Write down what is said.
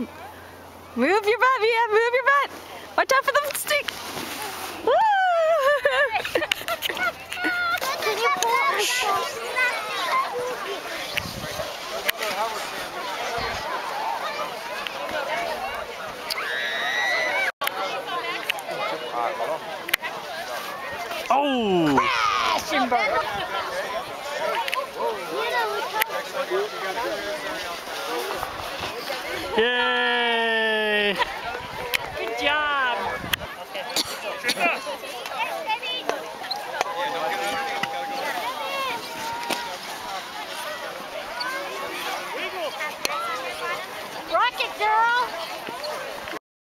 Move your butt, Mia. Move your butt. Watch out for the stick. oh! Yeah.